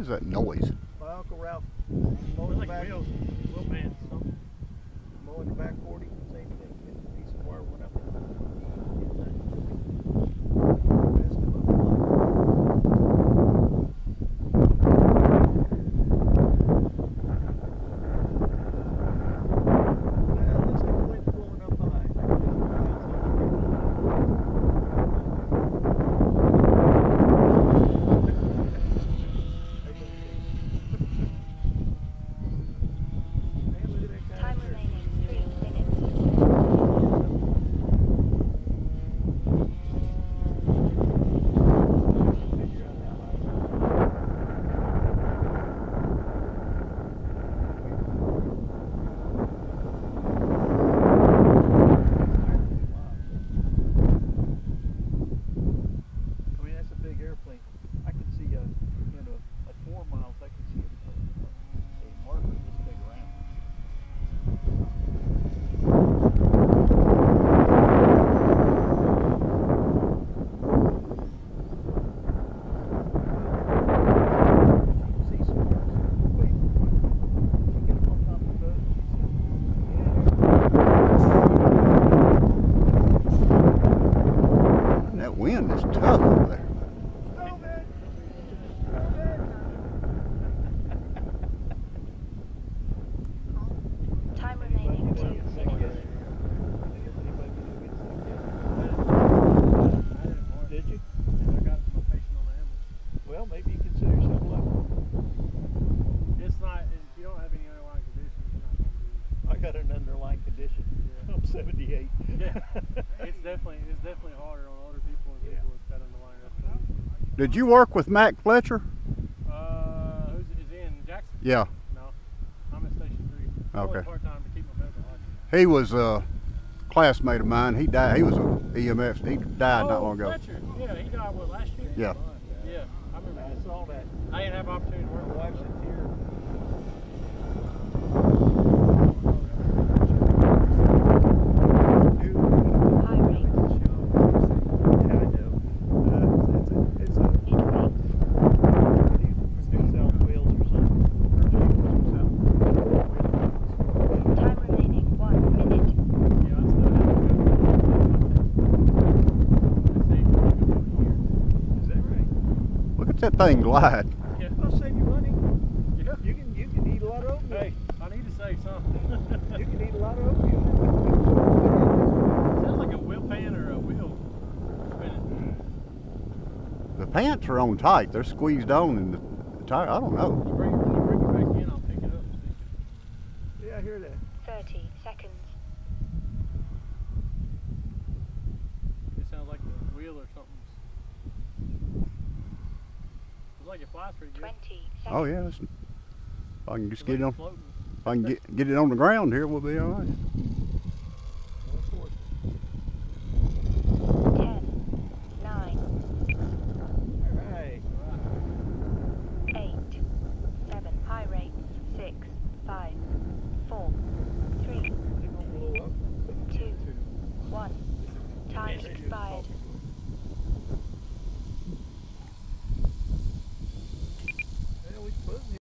is that noise? My Uncle Ralph It's mowing the like back, wheels, wheel bands. something. mowing the back 40, same thing, hit a piece of wire, went up. Messed him up a lot. Yeah, it looks like the wind's blowing up high. Hey, look at that guy Time up there. remaining three minutes. Figure out how high. I mean, that's a big airplane. I can see a, you know, at four miles, I can see a, a, a marker this big around. See some marks. Wait, you get up on top of the boat, That wind is tough over there. Snowman! Time remaining two minutes. Did you? I got my patient on the ambulance. Well, maybe you consider yourself lucky. It's not, if you don't have any underlying conditions, you're not going I got an underlying condition. Yeah. I'm 78. Yeah. it's definitely, it's definitely harder on older people and Yeah. people with that underlying respiratory. Did you work with Mac Fletcher? Uh, who's is he in Jackson? Yeah, No, I'm at Station Three. Okay. Part time to keep my medical license. he was a classmate of mine. He died. He was a EMS. He died not oh, long ago. Fletcher. Yeah, he died what last year. Yeah. Yeah, I remember. I saw that. I didn't have opportunity to work with wife's him. in tears. High rate. Yeah, I know. Uh, it's a, it's a, Mid rate. New South Wales or something. Time remaining one minute. Yeah, I still have to go. Is that right? Look at that thing glide. Yeah. I'll save you money. Yeah. You can, you can eat a lot of oatmeal. Hey, I need to say something. You can eat a lot of oatmeal. Sounds like a wheel pan or a wheel spinning. The pants are on tight. They're squeezed on in the, the tire. I don't know. Bring, bring it back in, I'll pick it up. Yeah, I hear that. Thirty seconds. It sounds like the wheel or something. Looks like it flies pretty good. Oh yeah. If I can just get it on, floating. if I can get get it on the ground here, we'll be all right. Of course. Ten. Nine. All right. Eight. Seven. High rate. Six. Five. Four. Three. They're gonna blow up. Two. One. Time expired.